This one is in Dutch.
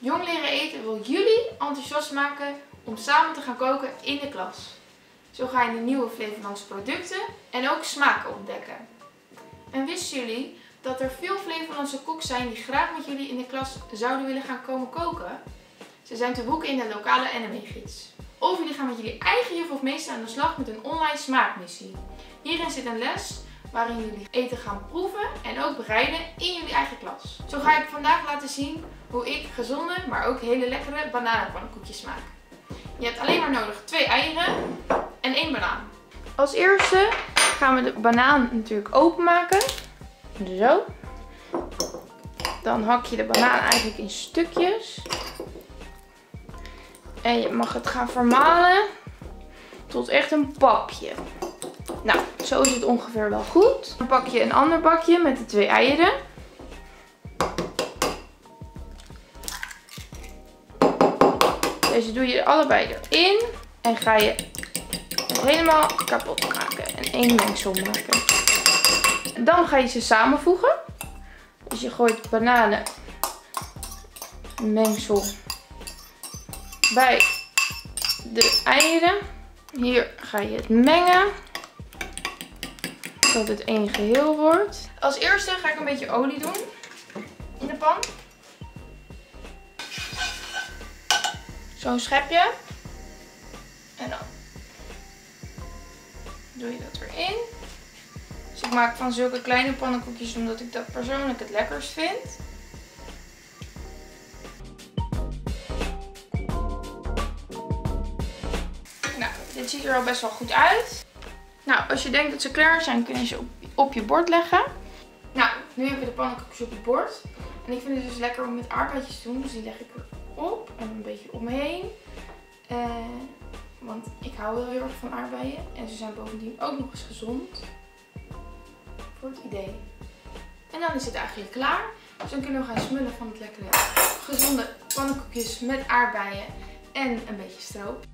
Jong leren eten wil jullie enthousiast maken om samen te gaan koken in de klas. Zo ga je de nieuwe Flevolandse producten en ook smaken ontdekken. En wisten jullie dat er veel Flevolandse koks zijn die graag met jullie in de klas zouden willen gaan komen koken? Ze zijn te boeken in de lokale NME-gids. Of jullie gaan met jullie eigen juf of meester aan de slag met een online smaakmissie. Hierin zit een les waarin jullie eten gaan proeven en ook bereiden in jullie eigen klas. Zo ga ik vandaag laten zien hoe ik gezonde, maar ook hele lekkere bananenpannenkoekjes maak. Je hebt alleen maar nodig twee eieren en één banaan. Als eerste gaan we de banaan natuurlijk openmaken. Zo. Dan hak je de banaan eigenlijk in stukjes. En je mag het gaan vermalen tot echt een papje. Nou, zo is het ongeveer wel goed. Dan pak je een ander bakje met de twee eieren. Deze doe je allebei erin. En ga je helemaal kapot maken. En één mengsel maken. En dan ga je ze samenvoegen. Dus je gooit bananen mengsel bij de eieren. Hier ga je het mengen. Zodat het één geheel wordt. Als eerste ga ik een beetje olie doen in de pan. Zo'n schepje. En dan doe je dat erin. Dus ik maak van zulke kleine pannenkoekjes omdat ik dat persoonlijk het lekkerst vind. Nou, dit ziet er al best wel goed uit. Nou, als je denkt dat ze klaar zijn, kun je ze op, op je bord leggen. Nou, nu hebben we de pannenkoekjes op het bord. En ik vind het dus lekker om met aardbeidjes te doen. Dus die leg ik erop en een beetje omheen. Uh, want ik hou heel erg van aardbeien. En ze zijn bovendien ook nog eens gezond. Voor het idee. En dan is het eigenlijk klaar. Dus dan kunnen we gaan smullen van het lekkere gezonde pannenkoekjes met aardbeien en een beetje stroop.